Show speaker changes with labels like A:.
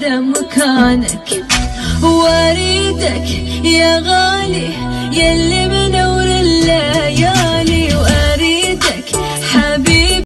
A: هذا مكانك وأريدك يا غالي يلي